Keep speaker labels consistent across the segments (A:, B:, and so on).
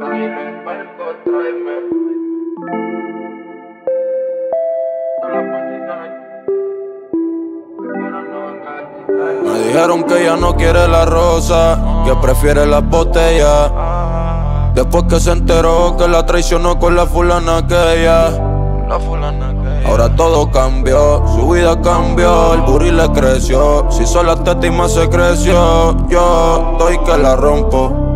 A: Me dijeron que ella no quiere la rosa, que prefiere las botellas. Después que se enteró que la traicionó con la fulana que ella. Ahora todo cambió, su vida cambió, el burri le creció. Si solo la más se creció, yo estoy que la rompo.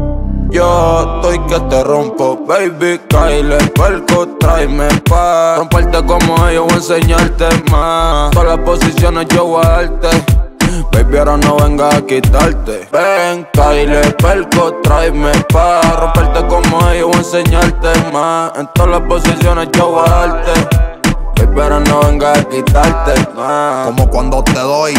A: Yo estoy que te rompo, baby, Kyle, perco, tráeme pa' Romperte como ellos, voy a enseñarte más. Todas las posiciones yo voy a darte. Baby, ahora no venga a quitarte. Ven, Kyle, perco, tráeme pa' Romperte como ellos, voy a enseñarte más. En todas las posiciones yo voy a darte a quitarte.
B: Como cuando te doy,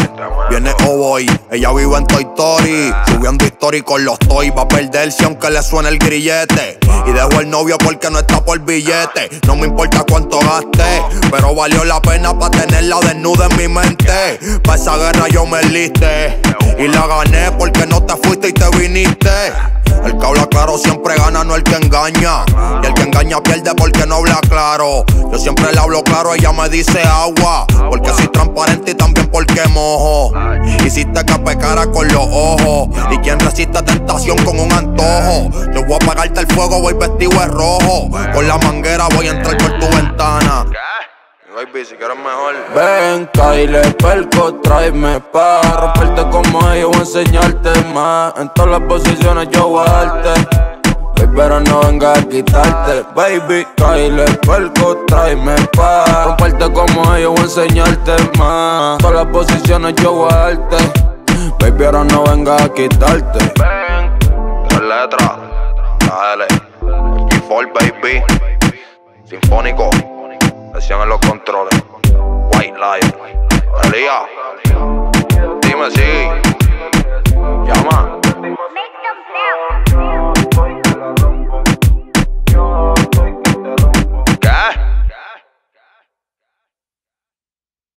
B: viene o. Ella vive en Toy Story, subiendo historia con los toys. Va a perderse aunque le suene el grillete. Y dejo el novio porque no está por billete. No me importa cuánto gaste, pero valió la pena para tenerla desnuda en mi mente. Pa' esa guerra yo me liste. Y la gané porque no te fuiste y te viniste. El que habla claro siempre gana, no el que engaña. Engaña pierde porque no habla claro. Yo siempre le hablo claro, ella me dice agua. Porque soy transparente y también porque mojo. Hiciste que pecara con los ojos. Y quien resiste tentación con un antojo. Yo voy a apagarte el fuego, voy vestido de rojo. Con la manguera voy a entrar por tu ventana.
A: Baby, si quieres mejor. Ven, Kyle, perco, tráeme pa' romperte como ellos, voy a enseñarte más. En todas las posiciones yo voy a darte. Pero no venga a quitarte. Baby, Kyle, perco, tráeme pa' romperte como ellos, voy a enseñarte más. Todas las posiciones yo voy a darte. Baby, ahora no venga a quitarte.
B: Ven, tres letras, dale. G4, baby, sinfónico. Presión en los controles. White. Dime si.